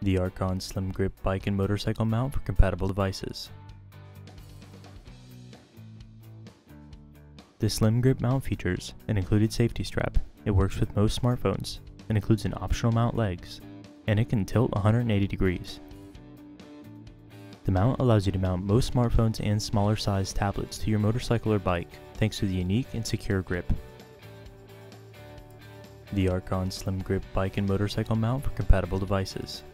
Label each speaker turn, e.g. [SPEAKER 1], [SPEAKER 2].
[SPEAKER 1] The Arkon Slim Grip bike and motorcycle mount for compatible devices. The Slim Grip mount features an included safety strap. It works with most smartphones and includes an optional mount legs, and it can tilt 180 degrees. The mount allows you to mount most smartphones and smaller sized tablets to your motorcycle or bike thanks to the unique and secure grip. The Arkon Slim Grip bike and motorcycle mount for compatible devices.